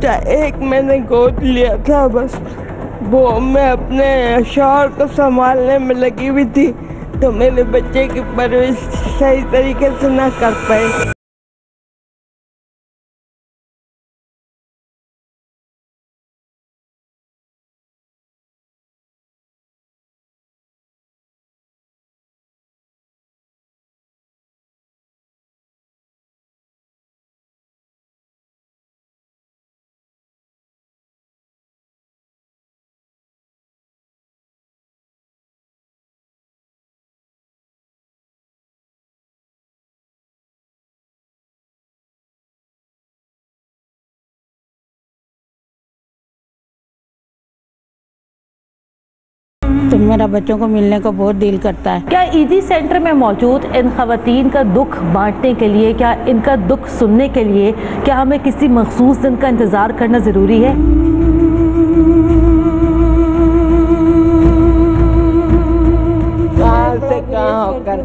बच्चा एक मैंने गोद लिया था, बस वो मैं अपने शोर को संभालने में लगी हुई थी तो मेरे बच्चे की परवरिश सही तरीके से ना कर पाए मेरा बच्चों को मिलने को बहुत दिल करता है। क्या ईदी सेंटर में मौजूद इन खवतिन का दुख बांटने के लिए क्या इनका दुख सुनने के लिए क्या हमें किसी मखसूस दिन का इंतज़ार करना ज़रूरी है? कहाँ से कहाँ होकर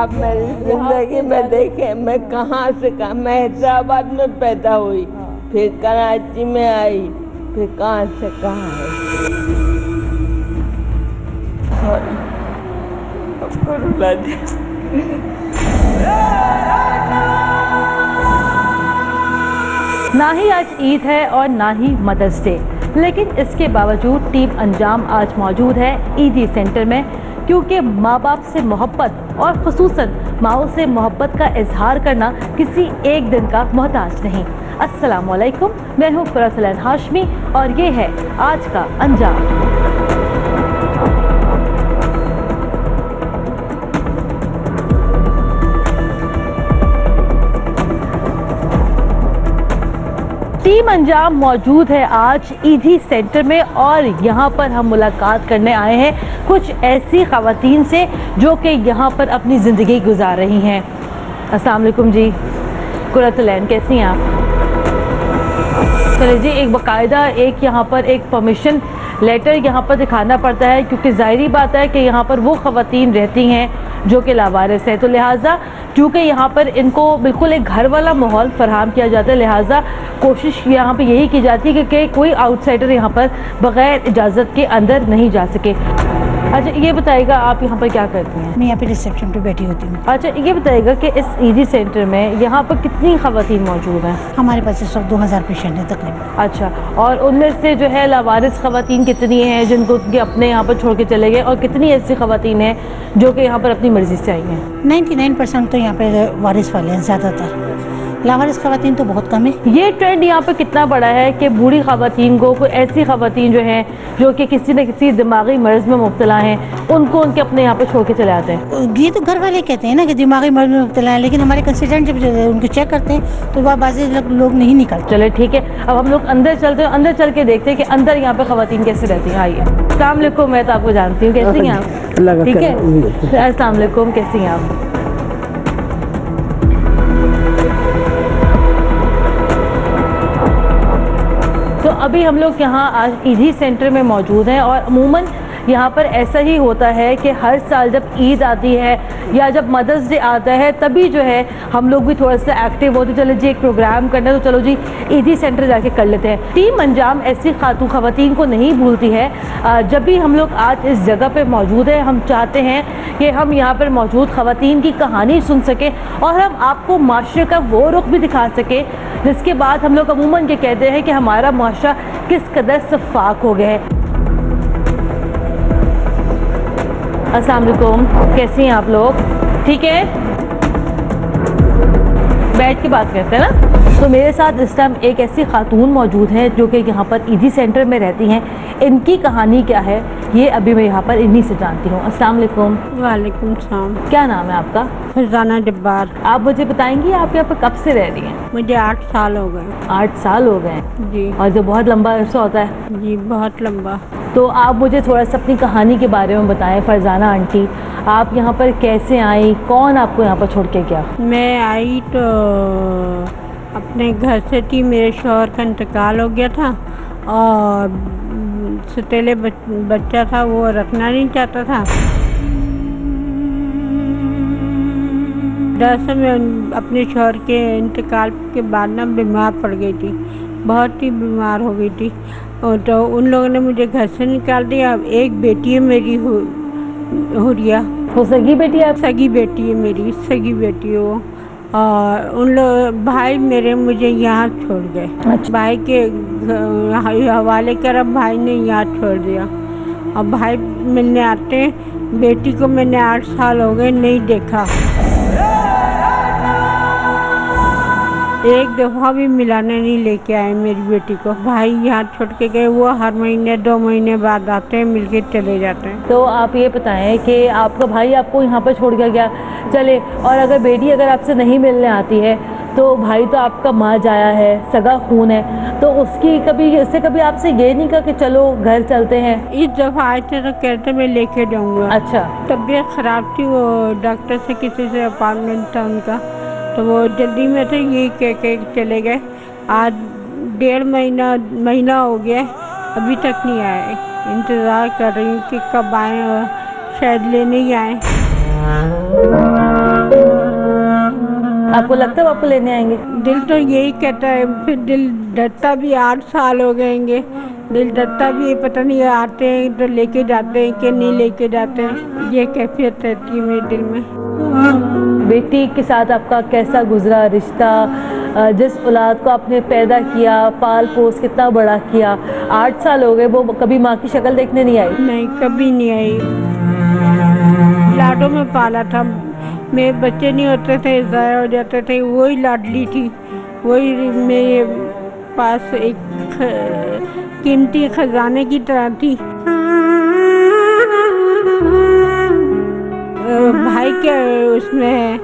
अब मेरी ज़िंदगी में देखे मैं कहाँ से कहाँ मैं हैदराबाद में पैदा हुई फिर कराची में आई फिर कहाँ से कहाँ आई? सॉरी आपको रुला दिया ना ही आज ईद है और ना ही मदर्स डे, लेकिन इसके बावजूद टीम अंजाम आज मौजूद है ईदी सेंटर में, क्योंकि माँ बाप से मोहब्बत और खसूस माओ से मोहब्बत का इजहार करना किसी एक दिन का मोहताज नहीं। अस्सलाम मैं हूँ फरसलन हाशमी और ये है आज का अंजाम। टीम अंजाम मौजूद है। आज ईजी सेंटर में और यहाँ पर हम मुलाकात करने आए हैं कुछ ऐसी खातन से जो कि यहाँ पर अपनी ज़िंदगी गुजार रही हैं। असलकुम जी। कुरतलैन कैसी हैं आप? चले जी, एक बाकायदा एक यहाँ पर एक परमिशन लेटर यहाँ पर दिखाना पड़ता है क्योंकि ज़ाहरी बात है कि यहाँ पर वो ख़वान रहती हैं जो कि लावारस है। तो लिहाजा क्योंकि यहाँ पर इनको बिल्कुल एक घर वाला माहौल फरहम किया जाता है लिहाजा कोशिश यहाँ पर यही की जाती है कि, कि कोई आउटसाइडर यहाँ पर बग़ैर इजाज़त के अंदर नहीं जा सके। अच्छा ये बताइएगा आप यहाँ पर क्या करती हैं? मैं यहाँ पे रिसेप्शन पे बैठी होती हूँ। अच्छा ये बताइएगा कि इस ईदी सेंटर में यहाँ पर कितनी खातन मौजूद हैं? हमारे पास इस वक्त दो हज़ार पेशेंट हैं तकरीबन। अच्छा और उनमें से जो है लावारिस खातन कितनी हैं जिनको उनके अपने यहाँ पर छोड़ के चले गए और कितनी ऐसी खातन हैं जो कि यहाँ पर अपनी मर्ज़ी से आई हैं? नाइन्टी नाइन परसेंट तो यहाँ पर वारिस वाले हैं ज़्यादातर। लावारिस खातन तो बहुत कम है। ये ट्रेंड यहाँ पर कितना बड़ा है कि बूढ़ी खातन को कोई ऐसी खातन जो हैं जो कि किसी न किसी दिमागी मर्ज में मुबतला हैं उनको उनके अपने यहाँ पर छोड़ के चले आते हैं। ये तो घर वाले कहते हैं ना कि दिमागी मर्ज में मुबतला है लेकिन हमारे कंसिडेंट जब उनको चेक करते हैं तो वह बाजी लोग नहीं निकलते। चले ठीक है। अब हम लोग अंदर चलते हैं अंदर चल के देखते हैं कि अंदर यहाँ पे खवातीन कैसे रहती हैं। आइए। वालेकुम मैं तो आपको जानती हूँ कैसी हैं आप? ठीक है? वालेकुम कैसी हैं आप? अभी हम लोग यहाँ आज इजी सेंटर में मौजूद हैं और अमूमन यहाँ पर ऐसा ही होता है कि हर साल जब ईद आती है या जब मदर्स डे आता है, तभी जो है हम लोग भी थोड़ा सा एक्टिव होते चलो जी, एक प्रोग्राम करना है तो चलो जी, ईदी सेंटर जाके कर लेते हैं। टीम अंजाम ऐसी खातू खवतिन को नहीं भूलती है। जब भी हम लोग आज इस जगह पर मौजूद हैं, हम चाहते हैं कि हम यहाँ पर मौजूद खवतिन की कहानी सुन सकें और हम आपको माशरे का वो रुख भी दिखा सकें, जिसके बाद हम लोग अमूमन ये कहते हैं कि हमारा माशरा किस कदर शफाक हो गया है। अस्सलाम वालेकुम कैसी हैं आप लोग? ठीक है? बैठ के बात करते हैं ना? तो मेरे साथ इस टाइम एक ऐसी खातून मौजूद है जो कि यहाँ पर ईदी सेंटर में रहती हैं। इनकी कहानी क्या है? ये अभी मैं यहाँ पर इन्हीं से जानती हूँ। अस्सलाम वालेकुम। वालेकुम सलाम। क्या नाम है आपका? फरजाना डिब्बार आप मुझे बताएँगी आप यहाँ पर कब से रह रही हैं? मुझे आठ साल हो गए। आठ साल हो गए। जी। और जो बहुत लंबा अरसा होता है। जी बहुत लंबा। तो आप मुझे थोड़ा सा अपनी कहानी के बारे में बताएँ फरजाना आंटी। आप यहाँ पर कैसे आई? कौन आपको यहाँ पर छोड़ के गया? मैं आई तो अपने घर से थी मेरे शोहर का इंतकाल हो गया था और सतीले बच, बच्चा था वो रखना नहीं चाहता था। दरअसल मैं अपने शोहर के इंतकाल के बाद ना बीमार पड़ गई थी बहुत ही बीमार हो गई थी। और तो उन लोगों ने मुझे घर से निकाल दिया अब एक बेटी है मेरी हु- हुरिया। वो सगी बेटी आप सगी बेटी है मेरी सगी बेटी है वो। और उन लोग भाई मेरे मुझे यहाँ छोड़ गए। अच्छा। भाई के हवाले कर अब भाई ने यहाँ छोड़ दिया। और भाई मिलने आते बेटी को मैंने आठ साल हो गए नहीं देखा। एक दफ़ा भी मिलाने नहीं लेके आए मेरी बेटी को। भाई यहाँ छोड़ के गए वो हर महीने दो महीने बाद आते हैं मिलके चले जाते हैं। तो आप ये बताएँ कि आपका भाई आपको यहाँ पर छोड़ के गया चले और अगर बेटी अगर आपसे नहीं मिलने आती है तो भाई तो आपका माँ जाया है सगा खून है तो उसकी कभी उससे कभी आपसे ये नहीं कहा कि चलो घर चलते हैं? इस दफ़ा आए थे तो कहते मैं लेके जाऊँगा। अच्छा। तबीयत ख़राब थी वो डॉक्टर से किसी से अपॉइंटमेंट था उनका। तो वो जल्दी में थे यही कह के चले गए। आज डेढ़ महीना महीना हो गया अभी तक नहीं आए। इंतज़ार कर रही हूँ कि कब आए और शायद लेने ही आए। आपको लगता है वो आपको लेने आएँगे? दिल तो यही कहता है फिर दिल डरता भी आठ साल हो गएँगे दिल डरता भी पता नहीं आते हैं तो लेके जाते हैं कि नहीं लेके जाते हैं। ये कैफियत रहती है मेरे दिल में। बेटी के साथ आपका कैसा गुजरा रिश्ता? जिस औलाद को आपने पैदा किया पाल पोस कितना बड़ा किया? आठ साल हो गए वो कभी माँ की शक्ल देखने नहीं आई? नहीं कभी नहीं आई। लाडो में पाला था। मेरे बच्चे नहीं होते थे ज़ाया हो जाते थे। वही लाडली थी। वही मेरे पास एक कीमती खजाने की तरह थी। भाई के उसमें है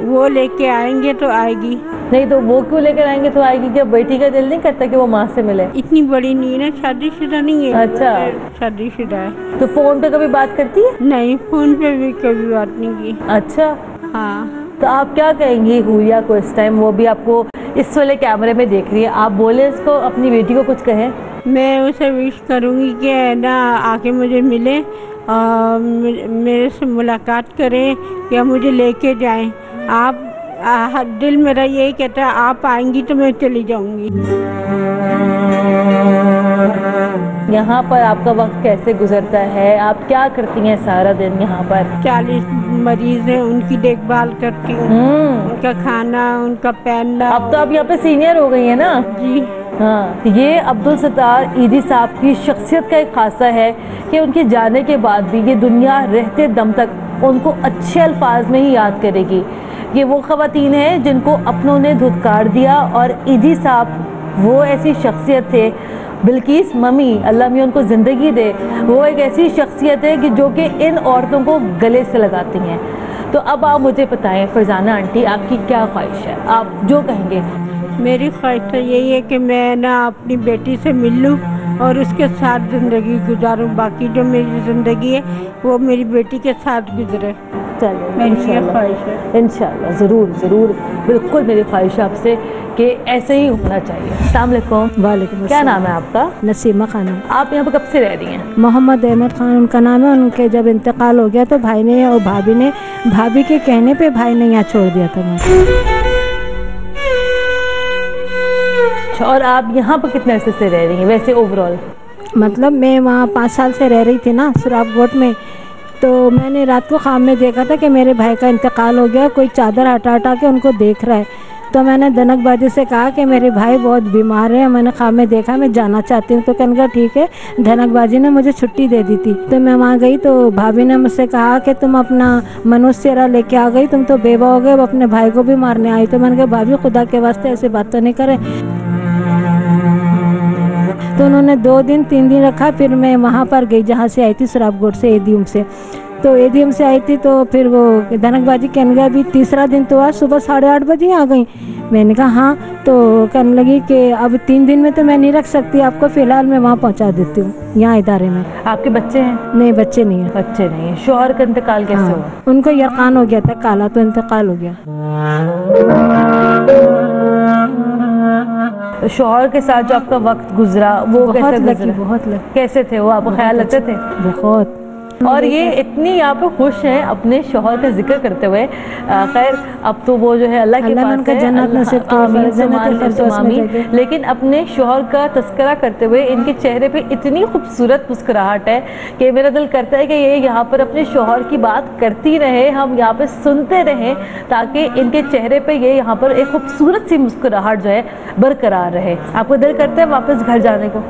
वो लेके आएँगे तो आएगी। नहीं तो वो क्यों लेकर आएँगे? तो आएगी क्या? बेटी का दिल नहीं करता कि वो माँ से मिले? इतनी बड़ी नहीं है ना शादीशुदा नहीं है। अच्छा। शादीशुदा है। तो फ़ोन पे कभी बात करती है? नहीं फ़ोन पे भी कभी बात नहीं की। अच्छा। हाँ। तो आप क्या कहेंगी हुरिया को इस टाइम वो भी आपको इस वाले कैमरे में देख रही है। आप बोले इसको अपनी बेटी को कुछ कहें। मैं उसे विश करूँगी कि ना आके मुझे मिले और मेरे से मुलाकात करें या मुझे लेके जाएँ। आप आ, दिल मेरा यही कहता है आप आएँगी तो मैं चली जाऊँगी। यहाँ पर आपका वक्त कैसे गुजरता है? आप क्या करती हैं सारा दिन यहाँ पर? चालीस मरीज़ हैं उनकी देखभाल करती हूँ। हम्म। उनका खाना उनका पहनना। अब तो आप यहाँ पे सीनियर हो गई है ना? जी। हाँ ये अब्दुल सत्तार ईदी साहब की शख्सियत का एक खासा है कि उनके जाने के बाद भी ये दुनिया रहते दम तक उनको अच्छे अल्फाज में ही याद करेगी। ये वो ख़वातीन हैं जिनको अपनों ने धुतकार दिया और ईदी साहब वो ऐसी शख्सियत थे बिल्किस, मम्मी, अल्लाह में उनको ज़िंदगी दे। वो एक ऐसी शख्सियत है कि जो कि इन औरतों को गले से लगाती हैं। तो अब आप मुझे बताएँ, फरजाना आंटी, आपकी क्या ख्वाहिश है? आप जो कहेंगे। मेरी ख्वाहिश तो यही है कि मैं ना अपनी बेटी से मिल लूँ और उसके साथ ज़िंदगी गुजारूँ। बाकी जो मेरी ज़िंदगी है, वो मेरी बेटी के साथ गुजरे। इंशाल्लाह। इंशाल्लाह ज़रूर ज़रूर। बिल्कुल मेरी ख्वाहिश आपसे कि ऐसे ही होना चाहिए। अस्सलाम वालेकुम क्या नाम है आपका? नसीमा खानम आप यहाँ पर कब से रह रही हैं? मोहम्मद अहमद खान उनका नाम है। उनके जब इंतकाल हो गया तो भाई ने और भाभी ने भाभी के कहने पे भाई ने यहाँ छोड़ दिया था अच्छा और आप यहाँ पर कितने अरसे से रह रही हैं? वैसे ओवरऑल मतलब मैं वहाँ पाँच साल से रह रही थी ना सुराबगोट में तो मैंने रात को ख्वाब में देखा था कि मेरे भाई का इंतकाल हो गया कोई चादर हटा हटा के उनको देख रहा है। तो मैंने दनकबाजी से कहा कि मेरे भाई बहुत बीमार है, मैंने ख्वाब में देखा, मैं जाना चाहती हूँ। तो कहने का ठीक है। धनकबाजी ने मुझे छुट्टी दे दी थी। तो मैं वहाँ गई तो भाभी ने मुझसे कहा कि तुम अपना मनुष्य चेहरा लेके आ गई, तुम तो बेवा हो गए, अब अपने भाई को भी मारने आई। तो मैंने कहा, भाभी, खुदा के वास्ते ऐसी बात तो नहीं करें। तो उन्होंने दो दिन तीन दिन रखा फिर मैं वहाँ पर गई जहाँ से आई थी सुराबगोट से एडीएम से। तो एडीएम से आई थी तो फिर वो धनकबाजी कहने लगा अभी तीसरा दिन तो आज सुबह साढ़े आठ बजे आ गई। मैंने कहा हाँ। तो कहने लगी कि अब तीन दिन में तो मैं नहीं रख सकती आपको फ़िलहाल मैं वहाँ पहुँचा देती हूँ यहाँ इदारे में। आपके बच्चे हैं? नहीं बच्चे नहीं है। बच्चे नहीं हैं। शोहर का इंतकाल कैसे हुआ? हाँ, उनको यरकान हो गया था काला तो इंतकाल हो गया। शोहर के साथ जो आपका वक्त गुजरा वो बहुत कैसे लकी गुजरा? बहुत लकी। कैसे थे वो? आपको ख्याल रखते थे? बहुत। और ये इतनी यहाँ पे खुश हैं अपने शोहर का ज़िक्र करते हुए। खैर अब तो वो जो है अल्लाह के पास है जन्नत में आमीन। जगह। लेकिन अपने शोहर का तस्करा करते हुए इनके चेहरे पे इतनी खूबसूरत मुस्कुराहट है कि मेरा दिल करता है कि ये यहाँ पर अपने शोहर की बात करती रहे हम यहाँ पे सुनते रहें ताकि इनके चेहरे पे ये यहाँ पर एक खूबसूरत सी मुस्कुराहट जो है बरकरार रहे। आपको दिल करता है वापस घर जाने को?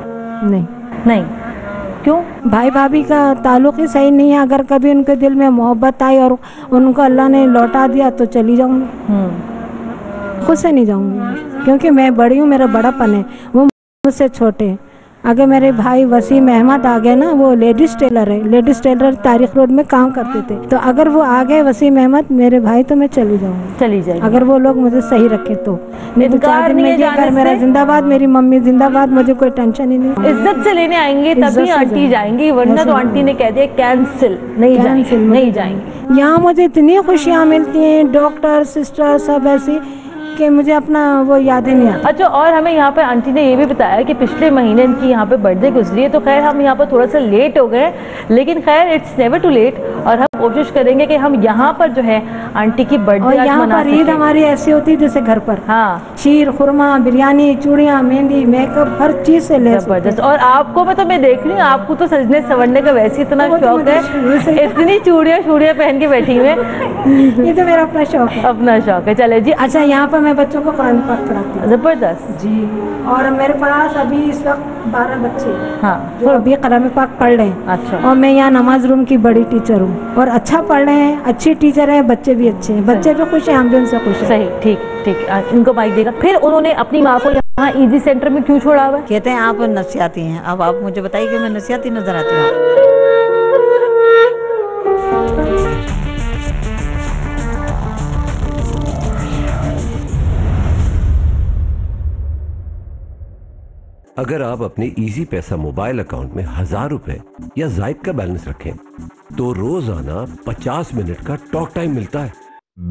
नहीं। नहीं। क्यों? भाई भाभी का ताल्लुक ही सही नहीं है। अगर कभी उनके दिल में मोहब्बत आई और उनको अल्लाह ने लौटा दिया तो चली जाऊँगी। हम्म। खुद से नहीं जाऊँगी। क्योंकि मैं बड़ी हूँ मेरा बड़ापन है। वो मुझसे छोटे हैं। अगर मेरे भाई वसीम अहमद आ गए ना वो लेडीज़ टेलर है। लेडीज़ टेलर तारीख रोड में काम करते थे। तो अगर वो आ गए वसीम अहमद मेरे भाई तो मैं चली जाऊँगी। चली जाएगी। अगर वो लोग मुझे सही रखे तो। नहीं तो चार दिन में ये घर मेरा जिंदाबाद मेरी मम्मी जिंदाबाद मुझे कोई टेंशन ही नहीं। इज़्ज़त से लेने आएँगे तभी आंटी जाएँगी। वरना तो आंटी ने कह दिया कैंसिल नहीं कैंसिल नहीं जाएँगे। यहाँ मुझे इतनी खुशियाँ मिलती हैं डॉक्टर सिस्टर सब ऐसी। कि मुझे अपना वो याद ही नहीं आता। अच्छा और हमें यहाँ पे आंटी ने ये भी बताया कि पिछले महीने इनकी यहाँ पे बर्थडे गुजरी है तो खैर हम यहाँ पर थोड़ा सा लेट हो गए लेकिन खैर इट्स नेवर टू लेट और हम कोशिश करेंगे कि हम यहाँ पर जो है आंटी की बर्थडे आज यहाँ पर ईद हमारी ऐसी होती है जैसे घर पर। हाँ। खीर खुरमा बिरयानी चूड़ियाँ मेहंदी मेकअप हर चीज़ से ज़बरदस्त। और आपको मैं तो मैं देख रही हूँ आपको तो सजने संवरने का वैसे इतना तो शौक शुरू है। इतनी चूड़ियाँ चूड़ियाँ पहन के बैठी हुई। ये तो मेरा अपना शौक है। अपना शौक है। चले जी। अच्छा यहाँ पर मैं बच्चों को कुरान पाक पढ़ाती हूँ। ज़बरदस्त। जी। और मेरे पास अभी इस वक्त बारह बच्चे हाँ। जो अभी कलाम पाक पढ़ रहे हैं। अच्छा। और मैं यहाँ नमाज़ रूम की बड़ी टीचर हूँ। और अच्छा पढ़ रहे हैं अच्छे टीचर है बच्चे भी अच्छे हैं। बच्चे जो खुश हैं हम भी उनसे खुश हैं। सही ठीक ठीक। इनको माइक देगा। फिर उन्होंने अपनी माँ को यहाँ इजी सेंटर में क्यों छोड़ा हुआ कहते हैं आप नसियाती हैं। अब आप मुझे बताइए कि मैं नसियाती नज़र आती हूँ। अगर आप अपने इजी पैसा मोबाइल अकाउंट में हज़ार रुपए या जायद का बैलेंस रखें तो रोज़ाना 50 मिनट का टॉक टाइम मिलता है।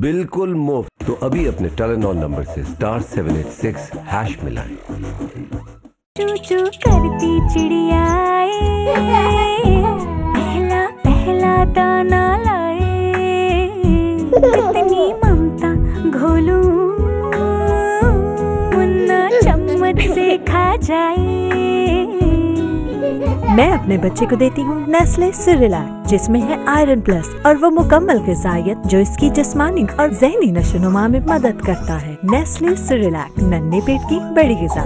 बिल्कुल मुफ़्त। तो अभी अपने टेलीनॉन नंबर से स्टार 786 हैश मिलाएँ। चू चू करती चिड़िया पहला दाना लाए। जाए। मैं अपने बच्चे को देती हूँ नेस्ले सिरिलैक जिसमें है आयरन प्लस, और वो मुकम्मल गजायत जो इसकी जिस्मानी और जहनी नशोनुमा में मदद करता है। नेस्ले सिरिलैक नन्हे पेट की बड़ी गजा।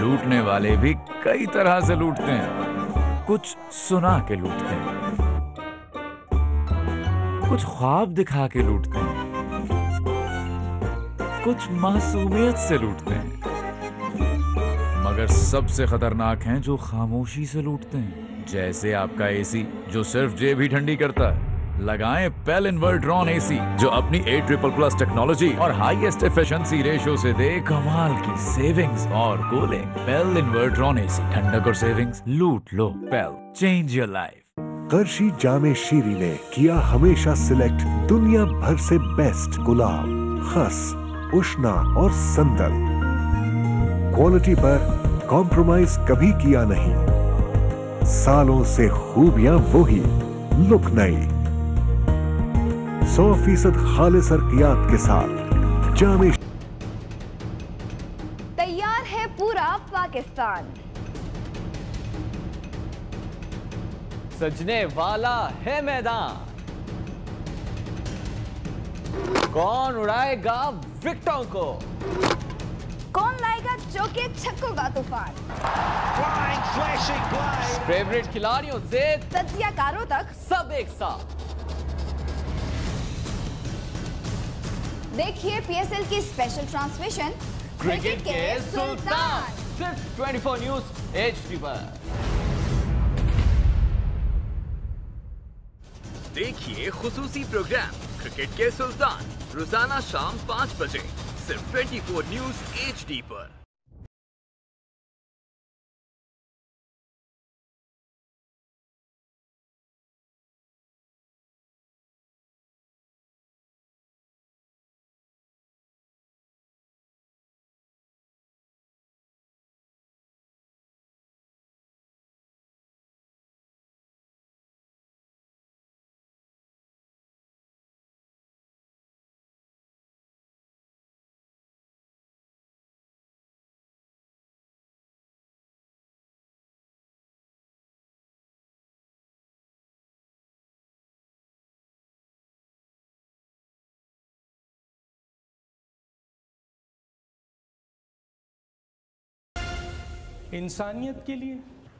लूटने वाले भी कई तरह से लूटते हैं। कुछ सुना के लूटते हैं। कुछ ख्वाब दिखा के लूटते हैं। कुछ मासूमियत से लूटते हैं। मगर सबसे खतरनाक हैं जो खामोशी से लूटते हैं। जैसे आपका एसी जो सिर्फ़ जेब ही ठंडी करता है। लगाएँ पेल इन्वर्ट्रॉन एसी जो अपनी ए ट्रिपल प्लस टेक्नोलॉजी और हाईएस्ट एफिशिएंसी रेशियो से दे कमाल की सेविंग्स और कूलिंग पेल इन्वर्ट्रॉन एसी ठंडक और सेविंग्स लूट लो। पेल चेंज योर लाइफ करशी जामे शीरी ने किया हमेशा सिलेक्ट दुनिया भर से बेस्ट गुलाब, खस, उष्णा और संदल। क्वालिटी पर कॉम्प्रोमाइज कभी किया नहीं। सालों से खूबियाँ वो ही लुक नई। सौ फ़ीसद खालिस अर्कियात के साथ जामे तैयार है पूरा पाकिस्तान। सजने वाला है मैदान। कौन उड़ाएगा विकटों को? कौन लाएगा चौके छक्कों का तूफ़ान। फेवरेट खिलाड़ियों से तजियाकारों तक। सब एक साथ। देखिए पीएसएल की स्पेशल ट्रांसमिशन क्रिकेट के सुल्तान। सिर्फ़ 24 न्यूज़ एचडी पर। देखिए खुसूसी प्रोग्राम क्रिकेट के सुल्तान रोज़ाना शाम पाँच बजे सिर्फ़ 24 न्यूज़ एचडी पर। इंसानियत के लिए,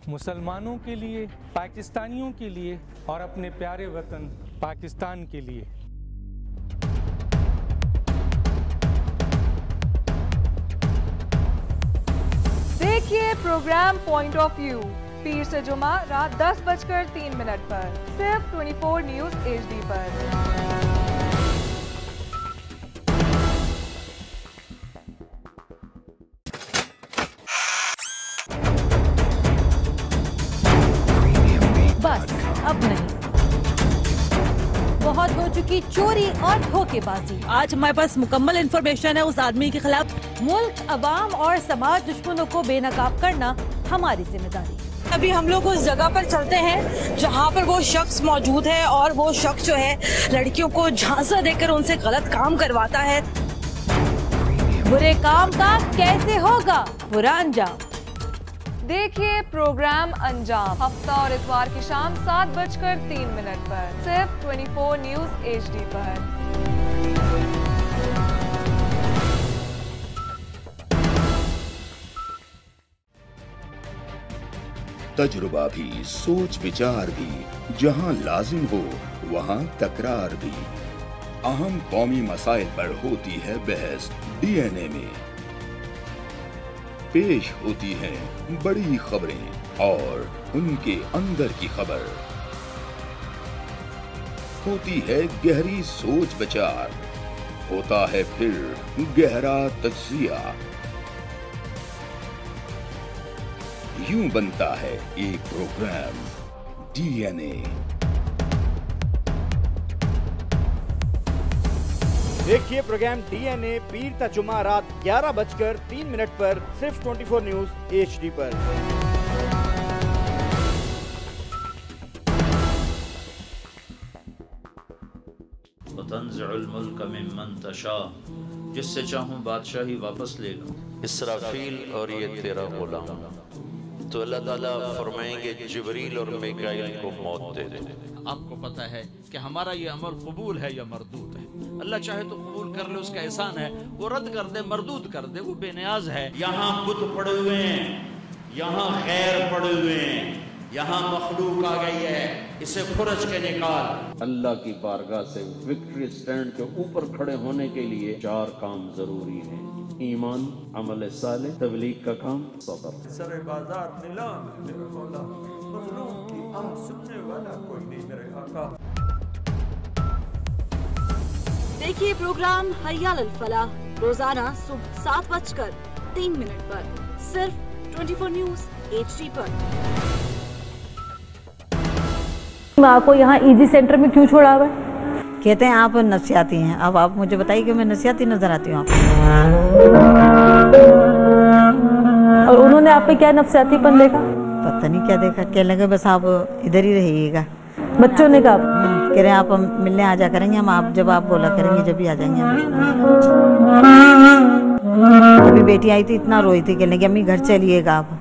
मुसलमानों के लिए, पाकिस्तानियों के लिए और अपने प्यारे वतन पाकिस्तान के लिए। देखिए प्रोग्राम पॉइंट ऑफ़ व्यू पीर से जुमा रात दस बजकर तीन मिनट पर, सिर्फ़ 24 न्यूज़ एचडी पर। चुकी चोरी और धोखेबाजी। आज हमारे पास मुकम्मल इन्फॉर्मेशन है उस आदमी के खिलाफ। मुल्क, अवाम और समाज दुश्मनों को बेनकाब करना हमारी ज़िम्मेदारी अभी हम लोग उस जगह पर चलते हैं जहाँ पर वो शख्स मौजूद है और वो शख्स जो है, लड़कियों को झांसा देकर उनसे गलत काम करवाता है। बुरे काम का कैसे होगा? बुरा अंजाम। देखिए प्रोग्राम अंजाम। हफ़्ता और इतवार की शाम सात बजकर तीन मिनट पर। सिर्फ़ 24 न्यूज़ एचडी पर। तजुर्बा भी, सोच विचार भी, जहाँ लाजिम हो, वहाँ तकरार भी। अहम कौमी मसाइल पर होती है बहस। डीएनए में। पेश होती हैं बड़ी खबरें और उनके अंदर की खबर। होती है गहरी सोच विचार, होता है फिर गहरा तजिया। यूँ बनता है एक प्रोग्राम, डीएनए। देखिए प्रोग्राम डीएनए पीर ता जुमा रात ग्यारह बजकर तीन मिनट पर सिर्फ़ 24 न्यूज़ एचडी पर। जिससे चाहूँ बादशाही वापस ले लूँ। इसराफील और ये तेरा गुलाम। तो अल्लाह ताला फरमाएँगे जिबरील और मिकाइल को मौत दे दे। आपको पता है कि हमारा ये अमल कबूल है या मरदूद है। अल्लाह चाहे तो कबूल कर ले उसका एहसान है। वो रद्द कर दे मरदूद कर दे वो बेनियाज है। यहाँ बुत पड़े हुए हैं यहाँ खैर पड़े हुए हैं यहाँ मखलूक आ गई है इसे खुरच के निकाल। अल्लाह की बारगाह से विक्ट्री स्टैंड के ऊपर खड़े होने के लिए चार काम ज़रूरी हैं। ईमान अमल साले तबलीग का काम सबर। सरे बाज़ार नीलाम है मेरा मौला। मजलूम की आह सुनने वाला कोई नहीं मेरे आका। देखिए प्रोग्राम हयाल अल फलाह रोज़ाना सुबह सात बजकर तीन मिनट पर। सिर्फ़ 24 न्यूज़ एचडी पर। माँ को यहाँ इजी सेंटर में क्यों छोड़ा हुआ है? कहते हैं आप नफसियाती हैं। अब आप मुझे बताइए कि मैं नफसियाती नज़र आती हूँ और उन्होंने आप पे क्या नफसियातीपन देखा? पता नहीं क्या देखा। कहने लगे बस आप इधर ही रहिएगा। बच्चों ने कहा। कह रहे हैं आप हम मिलने आ जा करेंगे हम आप जब आप बोला करेंगे जब भी आ जाएँगे हम अभी बेटी आई थी इतना रोई थी कहने की अम्मी घर चलिएगा आप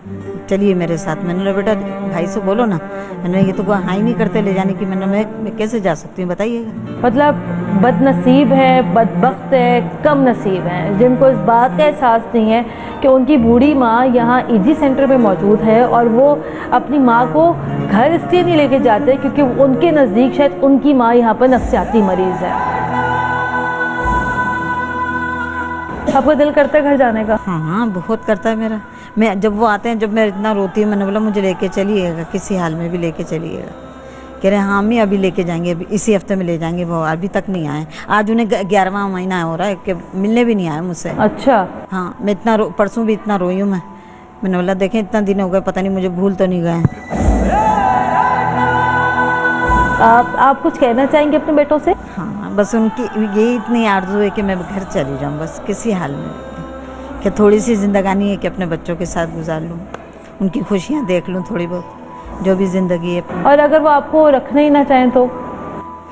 चलिए मेरे साथ। मैंने बोला बेटा भाई से बोलो ना। मैंने ये तो हाँ ही नहीं करते ले जाने की। मैंने मैं, मैं कैसे जा सकती हूँ बताइएगा? मतलब बदनसीब है बदबख्त है कम नसीब है। जिनको इस बात का एहसास नहीं है कि उनकी बूढ़ी माँ यहाँ ईजी सेंटर में मौजूद है और वो अपनी माँ को घर इसलिए नहीं लेके जाते क्योंकि उनके नज़दीक शायद उनकी माँ यहाँ पर नफसियाती मरीज़ है। आपका दिल करता है घर जाने का? हाँ हाँ बहुत करता है मेरा। मैं जब वो आते हैं जब मैं इतना रोती हूँ मैंने बोला मुझे लेके चलिएगा किसी हाल में भी लेके चलिएगा। कह रहे हैं हाँ अम्मी अभी लेके जाएँगे अभी इसी हफ़्ते में ले जाएँगे वो अभी तक नहीं आए। आज उन्हें ग्यारहवा महीना हो रहा है कि मिलने भी नहीं आए मुझसे। अच्छा। हाँ मैं इतना परसों भी इतना रोई हूँ मैं। मैंने बोला देखें इतना दिन हो गए पता नहीं मुझे भूल तो नहीं गए आप आप कुछ कहना चाहेंगे अपने बेटों से? बस उनकी यही इतनी आरज़ू है कि मैं घर चली जाऊँ बस किसी हाल में। कि थोड़ी सी जिंदगानी है कि अपने बच्चों के साथ गुजार लूँ उनकी खुशियाँ देख लूँ थोड़ी बहुत जो भी ज़िंदगी है। और अगर वो आपको रखना ही ना चाहें तो?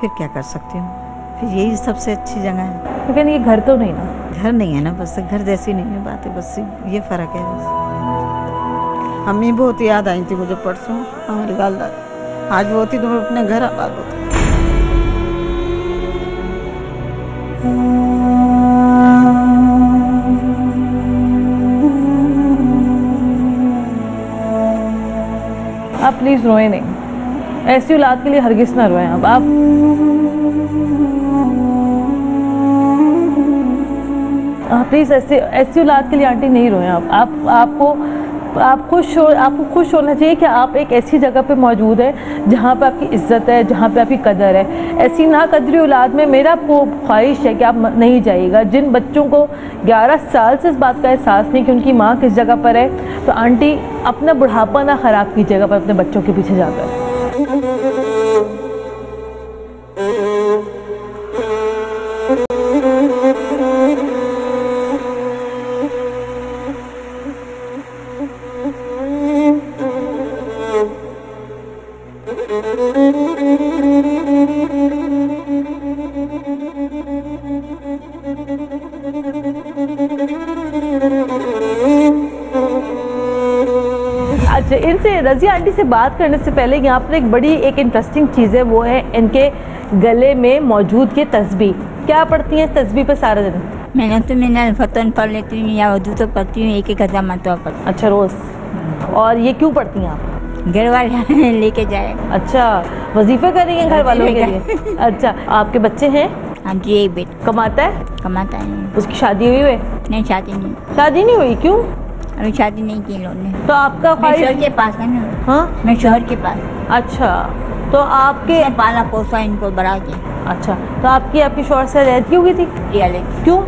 फिर क्या कर सकती हूँ? फिर यही सबसे अच्छी जगह है। लेकिन ये घर तो नहीं ना? घर नहीं है ना बस घर जैसी नहीं है बात है बस ये फ़र्क है बस। अम्मी बहुत याद आई थी मुझे परसों हमारी वालदा। आज वो थी तो मैं अपने घर आबाद होती। आप प्लीज़ रोए नहीं। ऐसी औलाद के लिए हरगिज ना रोएँ आप। आप प्लीज़ ऐसे ऐसी औलाद के लिए आंटी नहीं रोएँ आप। आप आपको आप खुश हो, आपको खुश होना चाहिए कि आप एक ऐसी जगह पे मौजूद हैं जहाँ पे आपकी इज़्ज़त है, जहाँ पे आपकी कदर है। ऐसी ना कदरी औलाद में मेरा आपको ख्वाहिश है कि आप नहीं जाइएगा। जिन बच्चों को 11 साल से इस बात का एहसास नहीं कि उनकी माँ किस जगह पर है तो आंटी, अपना बुढ़ापा ना ख़राब कीजिएगा, पर अपने बच्चों के पीछे जाकर। रज़िया आंटी से बात करने से पहले यहाँ पर एक बड़ी एक इंटरेस्टिंग चीज़ है वो है इनके गले में मौजूद ये तस्बी क्या पढ़ती हैं तस्बी पर सारा दिन? मैंने तो मैंने फतन पढ़ लेती हूँ या उर्दू तो पढ़ती हूँ एक एक हज़ार मरतबा पढ़ती अच्छा रोज़। और ये क्यों पढ़ती हैं आप? घर वाले लेके जाए। अच्छा वजीफा करेंगे घर वालों के लिए? अच्छा आपके बच्चे हैं? हाँ जी एक बेट। कमाता है? कमाता है। उसकी शादी हुई है नहीं शादी नहीं। शादी नहीं हुई क्यों? अभी शादी नहीं की इन्होंने तो आपका शहर के पास है ना? हाँ? मैं शहर के पास। अच्छा तो आपके पाला पोसा इनको बढ़ा के। अच्छा तो आपकी आपकी शोर से रहती होगी थी? क्यों?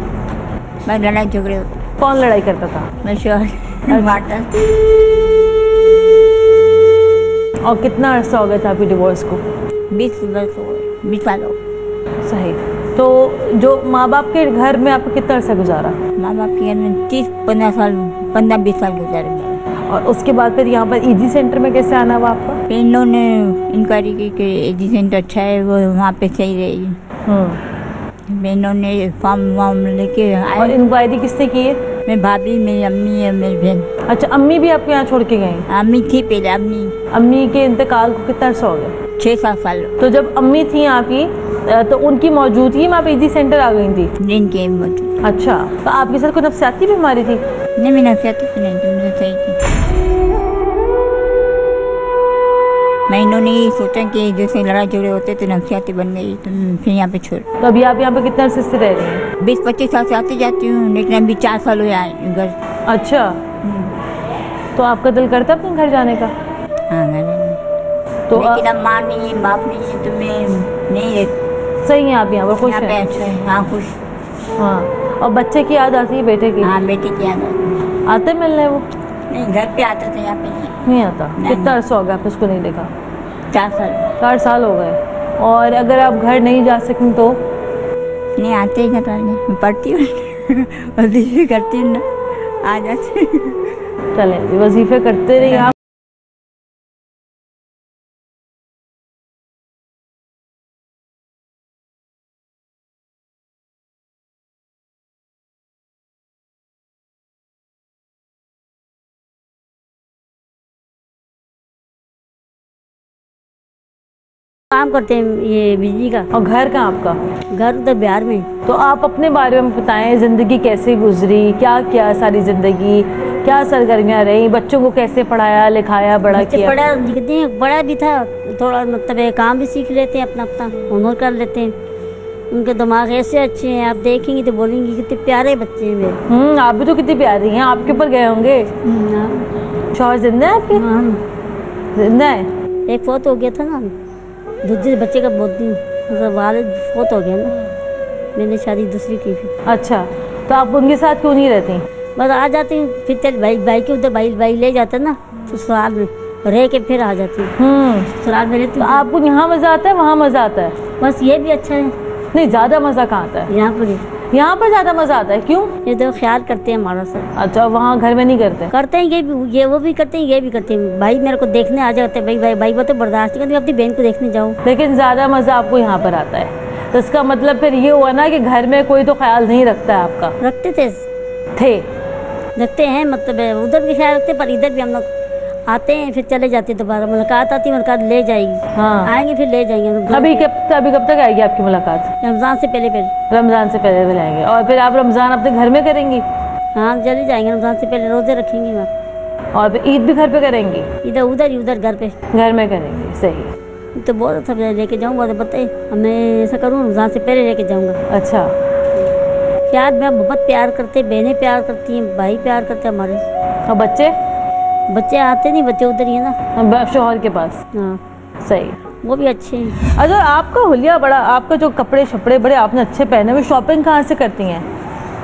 मैं लड़ाई झगड़े होते कौन लड़ाई करता था? मैं शहर मारता और कितना अर्सा हो गया था आपकी डिवोर्स को? बीस वर्ष हो गए। बीस साल हो सही। तो जो माँ बाप के घर में आपका कितना अर्सा गुजारा? माँ बाप के घर में तीस पंद्रह साल पंद्रह बीस साल गुजारे मेरे और उसके बाद फिर यहाँ पर ईजी सेंटर में कैसे आना हुआ आपका? फिर इन लोगों ने इंक्वायरी की कि एजी सेंटर अच्छा है वो वहाँ पे सही रहेगी हम्म। इन्होंने फॉर्म वार्म लेके आए। और इंक्वायरी किसने की है? मेरी भाभी मेरी अम्मी है मेरी बहन। अच्छा अम्मी भी आपके यहाँ छोड़ के गई? अम्मी थी पहले अम्मी। अम्मी के इंतकाल को कितना अरसा हो गया? छः सात साल। तो जब अम्मी थी आपकी तो उनकी मौजूदगी में आप ईजी सेंटर आ गई थी? जिनके मौजूद अच्छा तो आपके साथ कोई नफसियाती बीमारी थी? नहीं मैं नफसियाती तो नहीं थी मुझे सही थी। मैं इन्होंने ये सोचा कि जैसे लड़ाई झगड़े होते तो नफसियाती बन गई तो फिर यहाँ पे छोड़। तो अभी आप यहाँ पे कितना अरसे से रह रही हैं? बीस पच्चीस साल से आती जाती हूँ लेकिन अभी चार साल हुए घर। अच्छा। तो आपका दिल करता अपने घर जाने का? हाँ घर तो लेकिन अब माँ नहीं है बाप नहीं है तो मैं नहीं सही है आप यहाँ पर खुश हैं? हाँ। खुश। हाँ और बच्चे की याद आती है बेटे की? हाँ बेटे की याद आती है। आते मिलने वो? नहीं घर पे आता था यहाँ पे। नहीं आता। कितना अरसा हो गया आपने उसको नहीं देखा? चार साल। चार साल हो गए। और अगर आप घर नहीं जा सकें तो? नहीं आते ही घर वाले पढ़ती हूँ। वजीफे करती हूँ ना। आ जाते चलें वजीफे करते रहिए आप। काम करते हैं ये बिजली का। और घर कहाँ आपका? घर उधर बिहार में। तो आप अपने बारे में बताएँ ज़िंदगी कैसे गुजरी क्या क्या सारी ज़िंदगी क्या सरगर्मियाँ रही बच्चों को कैसे पढ़ाया लिखाया बड़ा किया? पढ़ा लिखते हैं बड़ा भी था थोड़ा मतलब काम भी सीख लेते हैं अपना अपना हुनर कर लेते हैं। उनके दिमाग ऐसे अच्छे हैं आप देखेंगे तो बोलेंगे कितने प्यारे बच्चे हैं मेरे हम्म आप भी तो कितनी प्यारी हैं आपके ऊपर गए होंगे। शौहर ज़िंदा है आपके? ज़िंदा है? एक फोत हो गया था ना। दूसरे बच्चे का बहुत दिन मतलब वालद फोत हो गया ना। मैंने शादी दूसरी की फिर अच्छा तो आप उनके साथ क्यों नहीं रहती? बस आ जाती हूँ फिर चल भाई भाई के उधर भाई भाई ले जाता ना तो ससुराल में रह के फिर आ जाती हूँ। सुराल ससुराल में रहती तो हूँ। आपको यहाँ मज़ा आता है वहाँ मज़ा आता है? बस ये भी अच्छा है। नहीं ज़्यादा मज़ा कहाँ आता है? यहाँ पर यहाँ पर ज़्यादा मज़ा आता है क्यों? ये तो ख्याल करते हैं हमारा सब अच्छा वहाँ घर में नहीं करते? करते हैं ये भी ये वो भी करते हैं ये भी करते हैं। भाई मेरे को देखने आ जाते हैं भाई भाई भाई वो तो बर्दाश्त नहीं करते अपनी बहन को देखने जाऊँ लेकिन ज़्यादा मज़ा आपको यहाँ पर आता है। तो इसका मतलब फिर ये हुआ ना कि घर में कोई तो ख्याल नहीं रखता है आपका? रखते थे। थे। रखते हैं मतलब उधर भी ख्याल रखते पर इधर भी हम लोग आते हैं फिर चले जाते हैं दोबारा। मुलाकात आती है मुलाकात ले जाएगी। हाँ। आएँगे फिर ले जाएँगे। अभी कब अभी कब तक आएगी आपकी मुलाकात? रमज़ान से पहले पहले रमज़ान से पहले भी लाएँगे और फिर आप रमज़ान अपने घर में करेंगी? हाँ चले जाएँगे। रमज़ान से पहले रोज़े रखेंगे वहाँ। और फिर ईद भी घर पे करेंगी? इधर उधर ही उधर घर पे। घर में करेंगी सही। तो बहुत अच्छा लेके जाऊँगा तो है मैं ऐसा करूँ रमज़ान से पहले लेके जाऊँगा। अच्छा। प्यार में बहुत प्यार करते बहनें प्यार करती हैं भाई प्यार करते हैं हमारे। और बच्चे? बच्चे आते नहीं बच्चे उधर ही है ना। शोहर के पास। हाँ। सही। वो भी अच्छे हैं। अच्छा आपका हुलिया बड़ा आपका जो कपड़े शपड़े बड़े आपने अच्छे पहने हुए शॉपिंग कहाँ से करती हैं?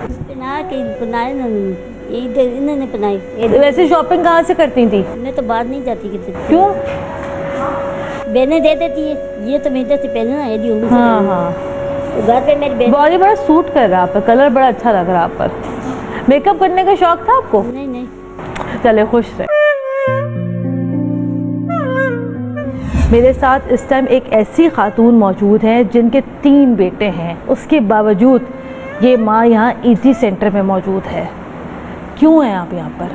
पहना के पहनाए इन्होंने पहनाई वैसे शॉपिंग कहाँ से करती थी? मैं तो बाहर नहीं जाती किसी क्यों? बहनें दे देती है। ये तो मैं इधर से पहने ना यदि हाँ हाँ। तो घर पे मेरी बहन बॉडी बड़ा सूट कर रहा है आप पर कलर बड़ा अच्छा लग रहा है आप पर मेकअप करने का शौक था आपको? नहीं नहीं। चले खुश रहे। मेरे साथ इस टाइम एक ऐसी खातून मौजूद है जिनके तीन बेटे हैं। उसके बावजूद ये माँ यहाँ ईजी सेंटर में मौजूद है। क्यों है आप यहाँ पर?